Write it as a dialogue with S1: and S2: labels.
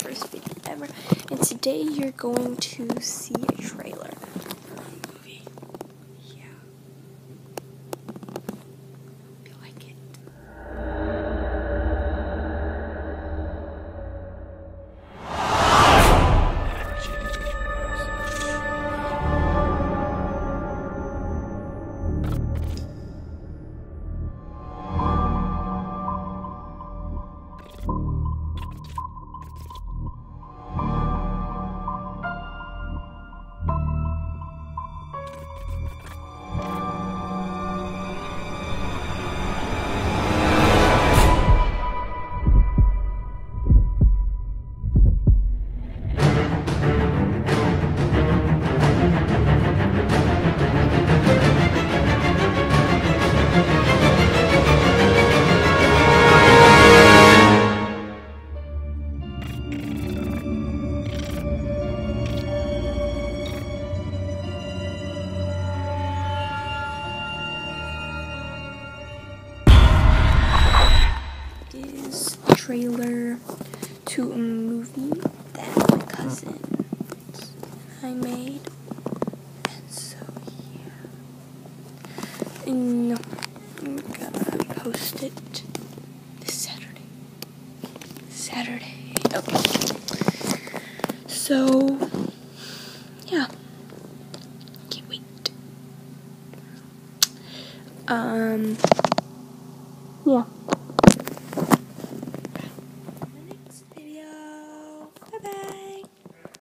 S1: first video ever. And today you're going to see a trailer is trailer to a movie that my cousin I made. And so, yeah. And I'm gonna post it this Saturday. Saturday. Okay. So, yeah. Can't wait. Um.